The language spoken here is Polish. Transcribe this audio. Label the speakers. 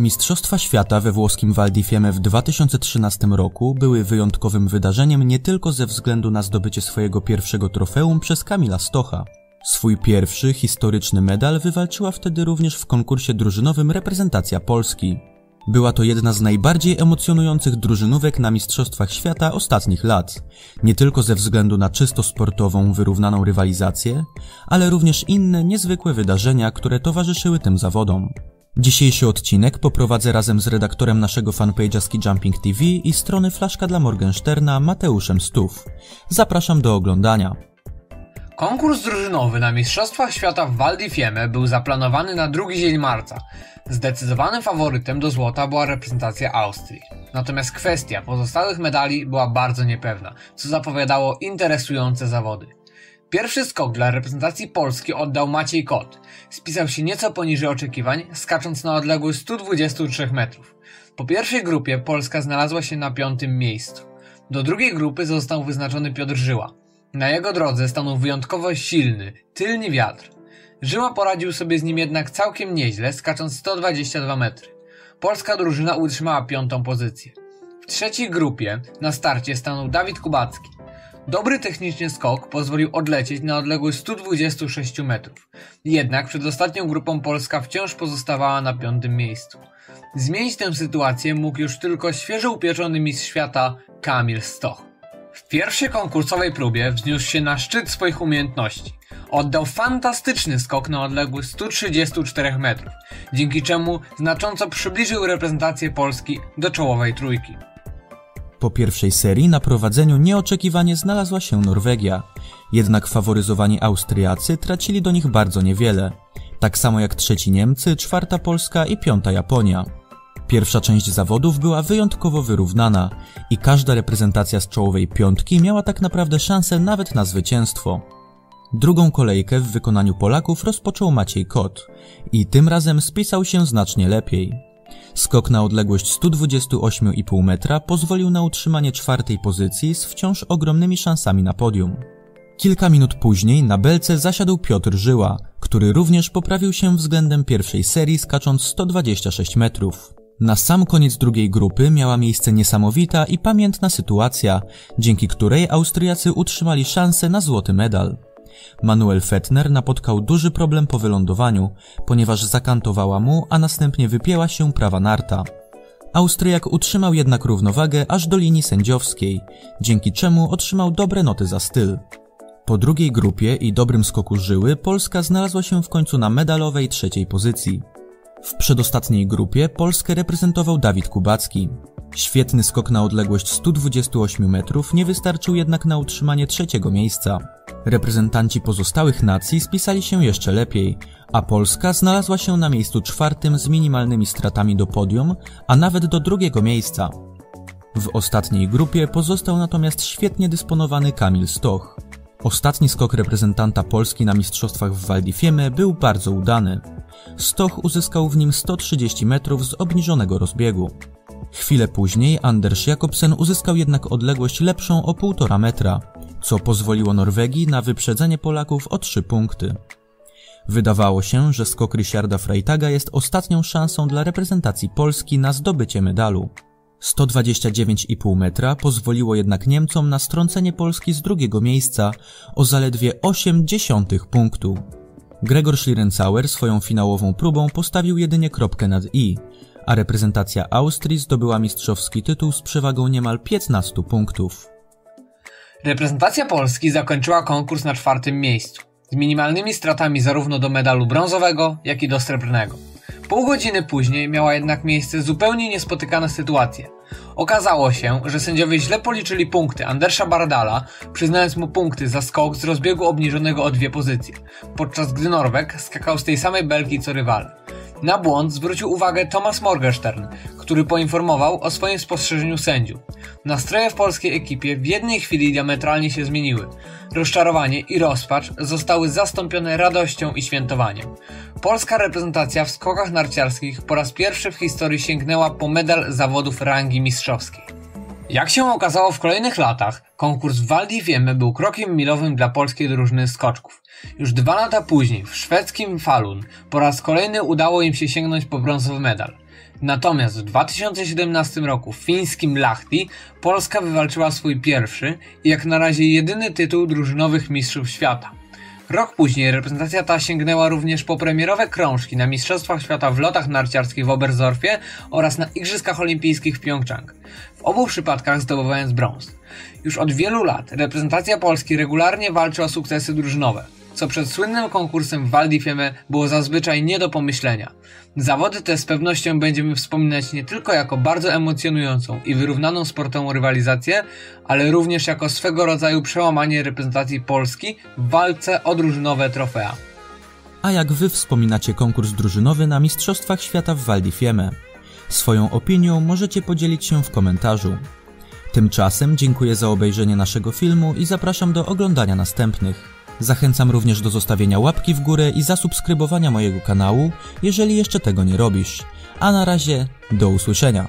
Speaker 1: Mistrzostwa Świata we włoskim Val di Fiemme w 2013 roku były wyjątkowym wydarzeniem nie tylko ze względu na zdobycie swojego pierwszego trofeum przez Kamila Stocha. Swój pierwszy historyczny medal wywalczyła wtedy również w konkursie drużynowym reprezentacja Polski. Była to jedna z najbardziej emocjonujących drużynówek na Mistrzostwach Świata ostatnich lat. Nie tylko ze względu na czysto sportową, wyrównaną rywalizację, ale również inne niezwykłe wydarzenia, które towarzyszyły tym zawodom. Dzisiejszy odcinek poprowadzę razem z redaktorem naszego fanpage'a Ski Jumping TV i strony Flaszka dla Morgensterna Mateuszem Stów. Zapraszam do oglądania.
Speaker 2: Konkurs drużynowy na Mistrzostwach Świata w Val di Fiemme był zaplanowany na drugi dzień marca. Zdecydowanym faworytem do złota była reprezentacja Austrii. Natomiast kwestia pozostałych medali była bardzo niepewna, co zapowiadało interesujące zawody. Pierwszy skok dla reprezentacji Polski oddał Maciej Kot. Spisał się nieco poniżej oczekiwań, skacząc na odległość 123 metrów. Po pierwszej grupie Polska znalazła się na piątym miejscu. Do drugiej grupy został wyznaczony Piotr Żyła. Na jego drodze stanął wyjątkowo silny, tylny wiatr. Żyła poradził sobie z nim jednak całkiem nieźle, skacząc 122 metry. Polska drużyna utrzymała piątą pozycję. W trzeciej grupie na starcie stanął Dawid Kubacki. Dobry technicznie skok pozwolił odlecieć na odległość 126 metrów. Jednak przed ostatnią grupą Polska wciąż pozostawała na piątym miejscu. Zmienić tę sytuację mógł już tylko świeżo upieczony mistrz świata Kamil Stoch. W pierwszej konkursowej próbie wzniósł się na szczyt swoich umiejętności. Oddał fantastyczny skok na odległość 134 metrów, dzięki czemu znacząco przybliżył reprezentację Polski do czołowej trójki.
Speaker 1: Po pierwszej serii na prowadzeniu nieoczekiwanie znalazła się Norwegia, jednak faworyzowani Austriacy tracili do nich bardzo niewiele, tak samo jak trzeci Niemcy, czwarta Polska i piąta Japonia. Pierwsza część zawodów była wyjątkowo wyrównana i każda reprezentacja z czołowej piątki miała tak naprawdę szansę nawet na zwycięstwo. Drugą kolejkę w wykonaniu Polaków rozpoczął Maciej Kot i tym razem spisał się znacznie lepiej. Skok na odległość 128,5 metra pozwolił na utrzymanie czwartej pozycji z wciąż ogromnymi szansami na podium. Kilka minut później na belce zasiadł Piotr Żyła, który również poprawił się względem pierwszej serii skacząc 126 metrów. Na sam koniec drugiej grupy miała miejsce niesamowita i pamiętna sytuacja, dzięki której Austriacy utrzymali szansę na złoty medal. Manuel Fettner napotkał duży problem po wylądowaniu, ponieważ zakantowała mu, a następnie wypięła się prawa narta. Austriak utrzymał jednak równowagę aż do linii sędziowskiej, dzięki czemu otrzymał dobre noty za styl. Po drugiej grupie i dobrym skoku żyły Polska znalazła się w końcu na medalowej trzeciej pozycji. W przedostatniej grupie Polskę reprezentował Dawid Kubacki. Świetny skok na odległość 128 metrów nie wystarczył jednak na utrzymanie trzeciego miejsca. Reprezentanci pozostałych nacji spisali się jeszcze lepiej, a Polska znalazła się na miejscu czwartym z minimalnymi stratami do podium, a nawet do drugiego miejsca. W ostatniej grupie pozostał natomiast świetnie dysponowany Kamil Stoch. Ostatni skok reprezentanta Polski na mistrzostwach w Val di Fiemme był bardzo udany. Stoch uzyskał w nim 130 metrów z obniżonego rozbiegu. Chwilę później Anders Jakobsen uzyskał jednak odległość lepszą o 1,5 metra, co pozwoliło Norwegii na wyprzedzenie Polaków o 3 punkty. Wydawało się, że skok Rysiarda Freitaga jest ostatnią szansą dla reprezentacji Polski na zdobycie medalu. 129,5 metra pozwoliło jednak Niemcom na strącenie Polski z drugiego miejsca o zaledwie 8 dziesiątych punktu. Gregor Schlierenzauer swoją finałową próbą postawił jedynie kropkę nad i, a reprezentacja Austrii zdobyła mistrzowski tytuł z przewagą niemal 15 punktów.
Speaker 2: Reprezentacja Polski zakończyła konkurs na czwartym miejscu, z minimalnymi stratami zarówno do medalu brązowego, jak i do srebrnego. Pół godziny później miała jednak miejsce zupełnie niespotykana sytuacja. Okazało się, że sędziowie źle policzyli punkty Andersa Bardala, przyznając mu punkty za skok z rozbiegu obniżonego o dwie pozycje, podczas gdy Norweg skakał z tej samej belki co rywale. Na błąd zwrócił uwagę Thomas Morgenstern, który poinformował o swoim spostrzeżeniu sędziów. Nastroje w polskiej ekipie w jednej chwili diametralnie się zmieniły. Rozczarowanie i rozpacz zostały zastąpione radością i świętowaniem. Polska reprezentacja w skokach narciarskich po raz pierwszy w historii sięgnęła po medal zawodów rangi mistrzowskiej. Jak się okazało w kolejnych latach, konkurs w Val di Fiemme był krokiem milowym dla polskiej drużyny skoczków. Już dwa lata później, w szwedzkim Falun, po raz kolejny udało im się sięgnąć po brązowy medal. Natomiast w 2017 roku w fińskim Lahti Polska wywalczyła swój pierwszy i jak na razie jedyny tytuł drużynowych mistrzów świata. Rok później reprezentacja ta sięgnęła również po premierowe krążki na Mistrzostwach Świata w lotach narciarskich w Oberstdorfie oraz na Igrzyskach Olimpijskich w Pjongczang. W obu przypadkach zdobywając brąz. Już od wielu lat reprezentacja Polski regularnie walczy o sukcesy drużynowe co przed słynnym konkursem w Val di Fiemme było zazwyczaj nie do pomyślenia. Zawody te z pewnością będziemy wspominać nie tylko jako bardzo emocjonującą i wyrównaną sportową rywalizację, ale również jako swego rodzaju przełamanie reprezentacji Polski w walce o drużynowe trofea.
Speaker 1: A jak wy wspominacie konkurs drużynowy na Mistrzostwach Świata w Val di Fiemme? Swoją opinią możecie podzielić się w komentarzu. Tymczasem dziękuję za obejrzenie naszego filmu i zapraszam do oglądania następnych. Zachęcam również do zostawienia łapki w górę i zasubskrybowania mojego kanału, jeżeli jeszcze tego nie robisz. A na razie, do usłyszenia.